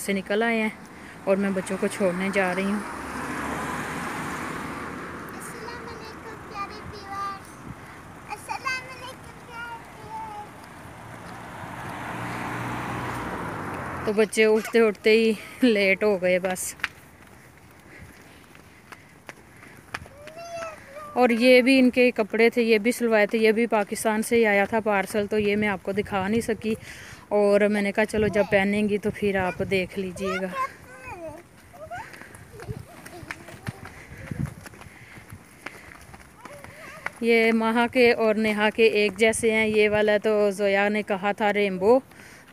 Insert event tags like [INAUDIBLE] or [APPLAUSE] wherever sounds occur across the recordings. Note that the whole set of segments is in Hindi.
से निकल आए हैं और मैं बच्चों को छोड़ने जा रही हूँ। तो बच्चे उठते उठते ही लेट हो गए बस। और ये भी इनके कपड़े थे ये भी सिलवाए थे ये भी पाकिस्तान से ही आया था पार्सल तो ये मैं आपको दिखा नहीं सकी। और मैंने कहा, चलो जब पहनेंगी तो फिर आप देख लीजिएगा. ये महा के और नेहा के एक जैसे हैं। ये वाला तो जोया ने कहा था रेम्बो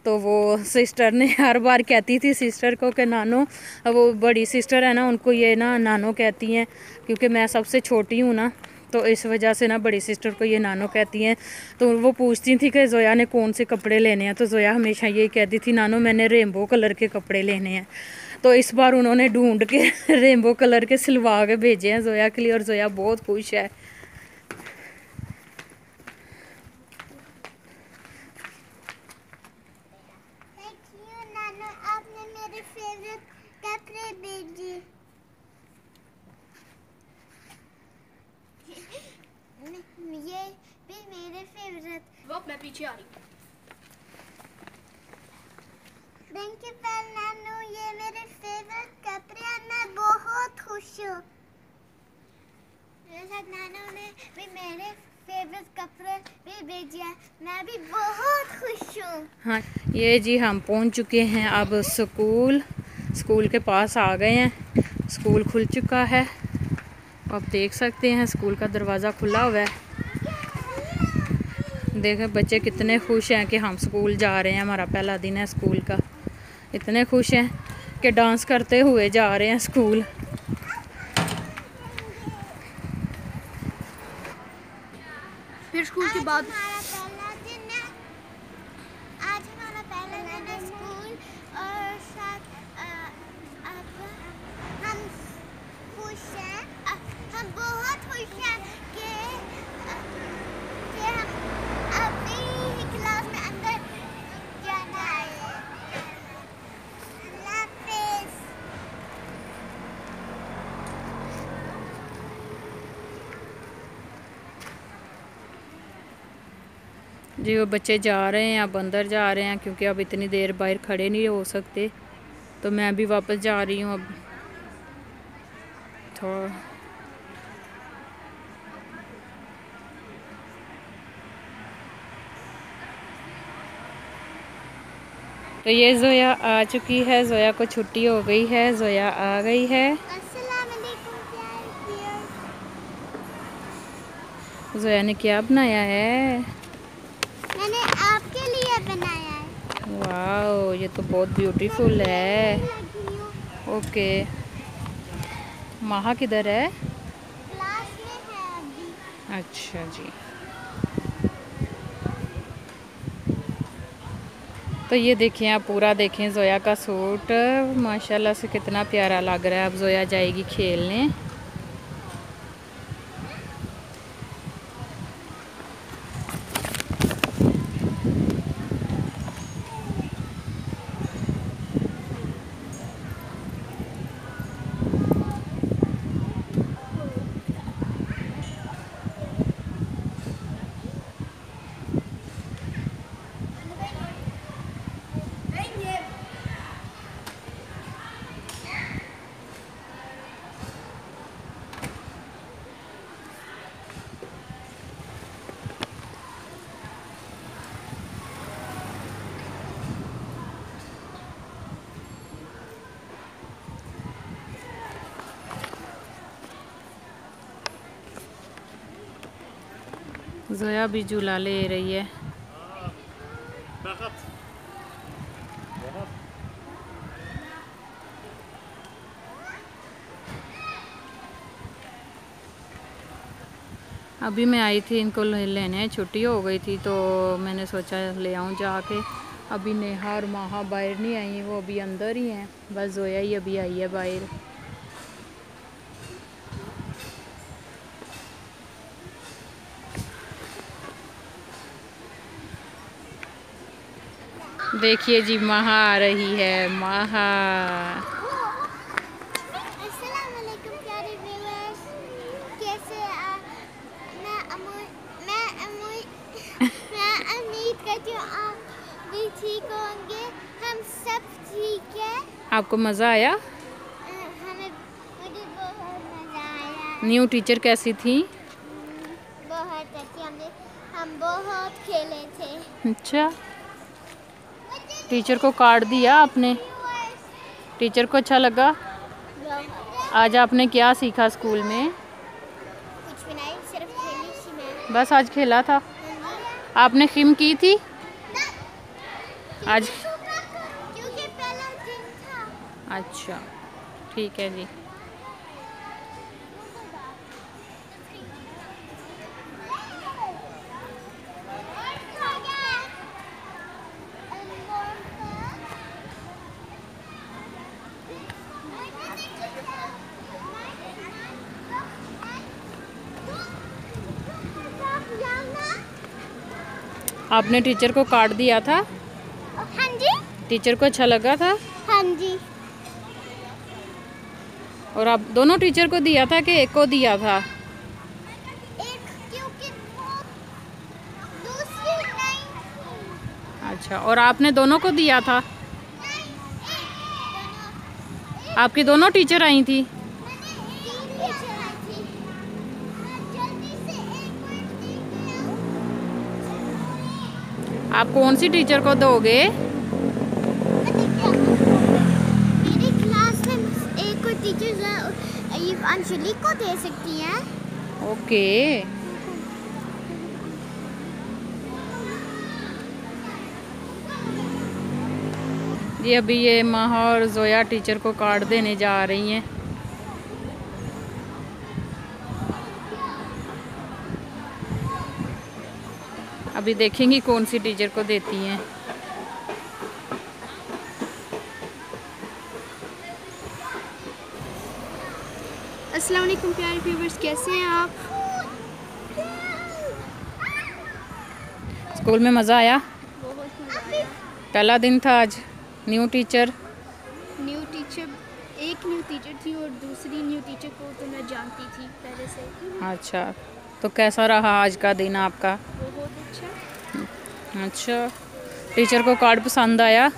तो वो सिस्टर ने [LAUGHS] हर बार कहती थी सिस्टर को कि, नानो वो बड़ी सिस्टर है ना, उनको ये ना नानो कहती हैं, क्योंकि मैं सबसे छोटी हूँ ना। तो इस वजह से ना बड़ी सिस्टर को ये नानो कहती हैं। तो वो पूछती थी कि जोया ने कौन से कपड़े लेने हैं? तो जोया हमेशा ये कहती थी, नानो, मैंने रेनबो कलर के कपड़े लेने हैं। तो इस बार उन्होंने ढूंढ के [LAUGHS] रेनबो कलर के सिलवा के भेजे हैं जोया के लिए और जोया बहुत खुश है ये भी मेरे फेवरेट वो मैं पीछे आ रही थैंक यू नानू ये मेरे फेवरेट कपड़े हैं मैं बहुत खुश हूँ मेरे साथ नानू ने भी मेरे फेवरेट कपड़े भी भेजे हैं मैं भी बहुत खुश हूँ हाँ ये जी हम पहुँच चुके हैं अब स्कूल स्कूल के पास आ गए हैं स्कूल खुल चुका है आप देख सकते हैं स्कूल का दरवाज़ा खुला हुआ है देखें, बच्चे कितने खुश हैं कि हम स्कूल जा रहे हैं, हमारा पहला दिन है स्कूल का। इतने खुश हैं कि डांस करते हुए जा रहे हैं स्कूल। फिर स्कूल के बाद जी वो बच्चे जा रहे हैं अब अंदर जा रहे हैं क्योंकि अब इतनी देर बाहर खड़े नहीं हो सकते। तो मैं भी वापस जा रही हूँ अब। थोड़ा तो ये जोया आ चुकी है जोया को छुट्टी हो गई है जोया आ गई है। जोया ने क्या बनाया है मैंने आपके लिए बनाया है ये तो बहुत ब्यूटीफुल है। ओके महा किधर है? अच्छा जी। तो ये देखिए आप पूरा देखें, जोया का सूट। माशाल्लाह से कितना प्यारा लग रहा है। अब जोया जाएगी खेलने। जोया भी झूला ले रही है। अभी मैं आई थी, इनको लेने, छुट्टी हो गई थी तो मैंने सोचा ले आऊँ जाके। अभी नेहा और माहा बाहर नहीं आई, वो अभी अंदर ही हैं, बस जोया ही अभी आई है बाहर। देखिए जी महा आ रही है महा। अस्सलाम वालेकुम प्यारे व्यूअर्स। कैसे आप मैं अमू मैं अमू मैं उम्मीद करती हूँ आप भी ठीक होंगे। हम सब ठीक है। आपको मज़ा आया? हमें मुझे बहुत मज़ा आया। न्यू टीचर कैसी थी? बहुत अच्छी। हमने हम बहुत खेले थे। अच्छा। टीचर को कार्ड दिया आपने? टीचर को अच्छा लगा? आज आपने क्या सीखा स्कूल में? कुछ भी नहीं सिर्फ़ खेली थी मैं। बस आज खेला था। आपने खिम की थी? आज क्योंकि पहला दिन था। अच्छा ठीक है जी। आपने टीचर को कार्ड दिया था? हाँ जी। टीचर को अच्छा लगा था? हाँ जी। और आप दोनों टीचर को दिया था कि एक को दिया था? एक क्योंकि वो दूसरी नहीं थी। अच्छा और आपने दोनों को दिया था? नहीं, एक, दोनों, आपकी दोनों टीचर आई थी? आप कौन सी टीचर को दोगे? मैं मेरी क्लास में एक और टीचर ये अंशुली को दे सकती हैं। ओके जी अभी ये माहा और जोया टीचर को कार्ड देने जा रही हैं। अभी देखेंगी कौन सी टीचर को देती हैं। अस्सलाम वालेकुम प्यारे व्यूवर्स कैसे हैं आप? स्कूल में मज़ा आया? बहुत मज़ा आया। पहला दिन था आज न्यू टीचर न्यू टीचर एक न्यू टीचर थी और दूसरी न्यू टीचर को तो मैं जानती थी पहले से। अच्छा तो कैसा रहा आज का दिन आपका? अच्छा टीचर को कार्ड पसंद आया।